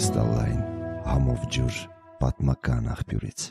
կրիստալային համով ջուր պատմական աղբյուրից։